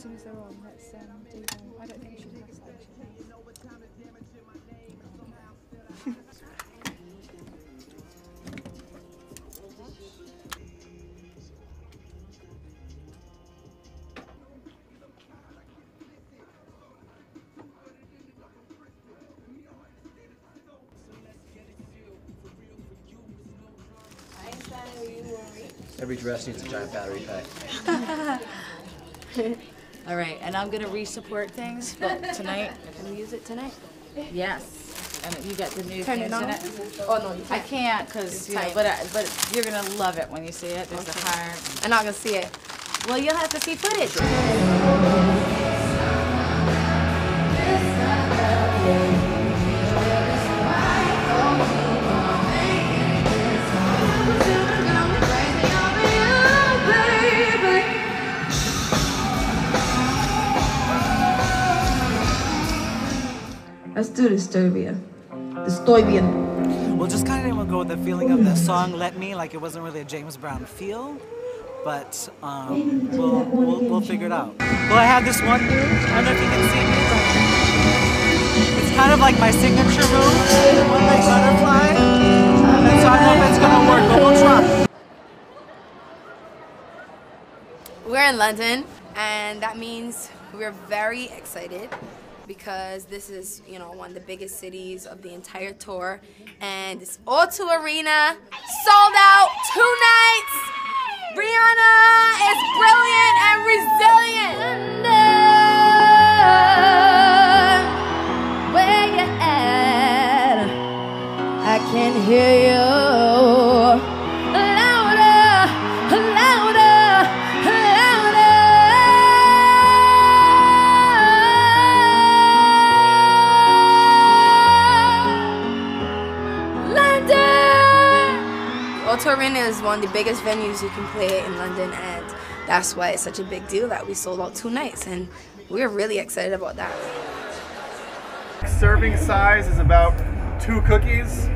soon as they're on, let's um, do them. I don't think we should have that actually. Every dress needs a giant battery pack. All right, and I'm gonna re-support things, but tonight, Can we use it tonight? yes. And you got the new Turn things it in on. it. Oh no, you I can't. can't, cause, you know, tight. but, I- but you're gonna love it when you see it. There's a heart. I'm not gonna see it. Well, you'll have to see footage. Let's do Disturbia. Disturbian. Well, just kind of didn't go with the feeling of the song "Let Me," like it wasn't really a James Brown feel, but um, we'll, we'll we'll figure it out. Well, I have this one. I don't know if you can see me, but it's kind of like my signature move, one leg butterfly, and so I don't know if it's gonna work, but we'll try. We're in London, and that means we're very excited because this is, you know, one of the biggest cities of the entire tour, and it's O2 Arena, sold out two nights. Rihanna is brilliant and resilient. London, where you at? I can hear you. London. O2 Arena is one of the biggest venues you can play in London, and that's why it's such a big deal that we sold out two nights, and we're really excited about that. Serving size is about two cookies.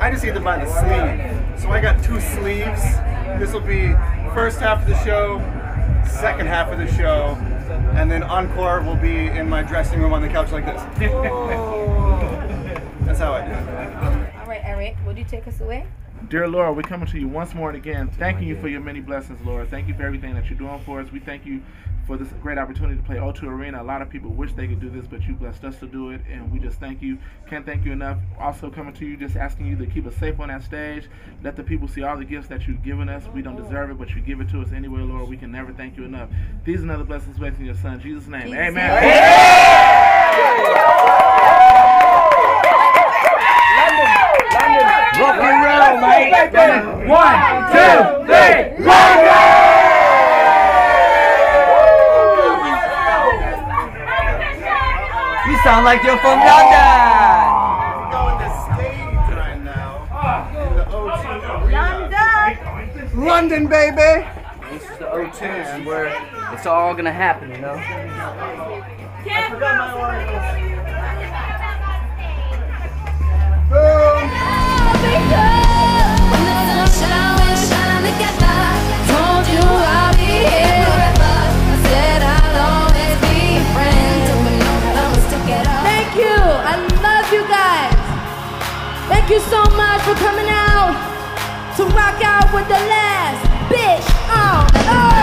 I just need to buy the sleeve. So I got two sleeves. This will be first half of the show, second half of the show, and then encore will be in my dressing room on the couch like this. you take us away? Dear Lord, we're coming to you once more and again, thanking you for your many blessings, Lord. Thank you for everything that you're doing for us. We thank you for this great opportunity to play O2 Arena. A lot of people wish they could do this, but you blessed us to do it, and we just thank you. Can't thank you enough. Also coming to you, just asking you to keep us safe on that stage. Let the people see all the gifts that you've given us. We don't deserve it, but you give it to us anyway, Lord. We can never thank you enough. These and other blessings wait in your Son, Jesus' name. Jesus' Amen. Rock and roll, mate. One, two, three, You sound like you're from London. Going to stage right now in the O2 Arena. London, baby. This is the O2, is where it's all gonna happen, you know. For coming out to rock out with the last bitch on earth.